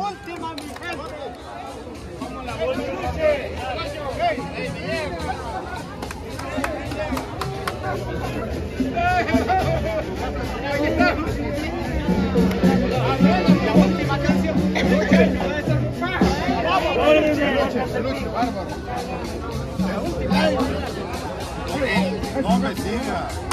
última, mi gente. Como vamos, voluche. vamos, estamos. vamos, última vamos, Peluche, vamos, La vamos, Nomezinha.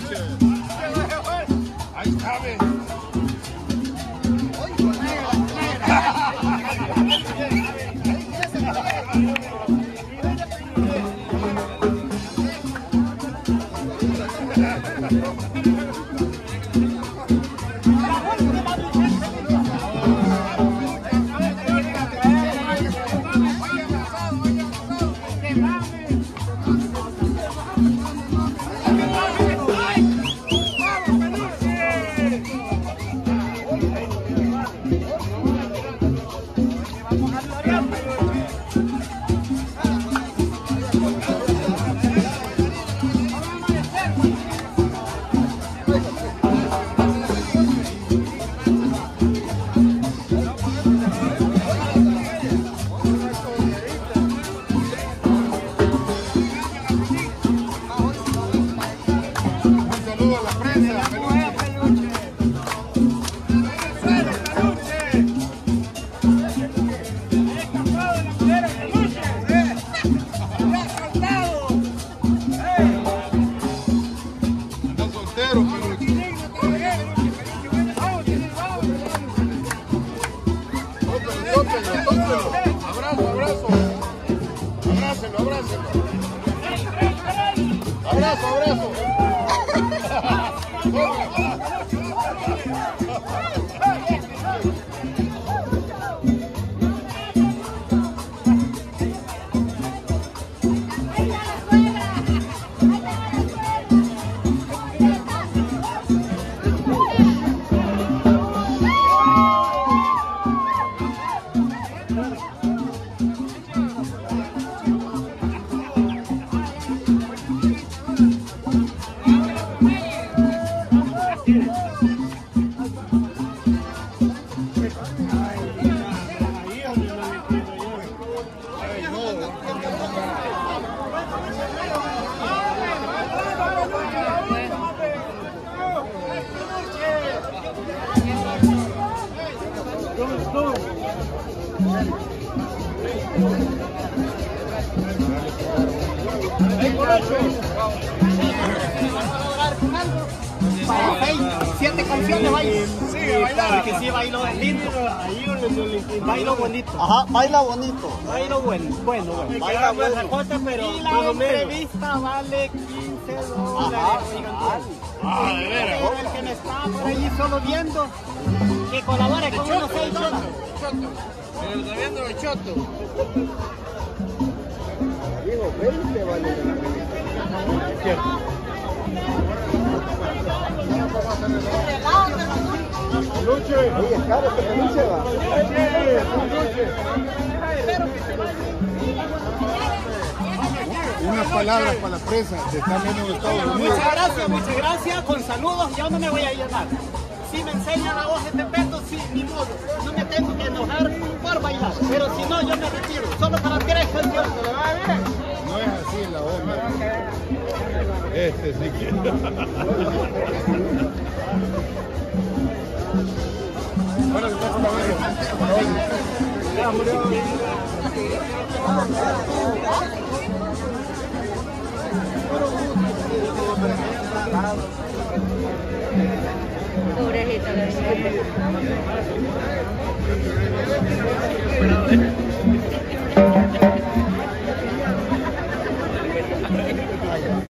Good. Abrácelo. Abrazo, abrazo. Siete canciones bailo. Sigue bailando. Que sí bailo bonito. Bailo bonito. Ajá, baila bonito. Bailo bueno, bueno, bueno. Baila bueno. pero y la entrevista vale 15 dólares. Ah, de veras. El que me está por ahí solo viendo, que colabore con unos 6 dólares. Pero está viendo el choto. Digo, 20 vale. Es cierto. Peluche. Oye, es caro este peluche, va. Unas palabras para la presa que están viendo en Estados Unidos. Muchas gracias, muchas gracias. Con saludos, ya no me voy a llenar. Si me enseñan la voz de Peto, sí, ni modo. No me tengo que enojar por bailar. Pero si no, yo me retiro. Este. Bueno, después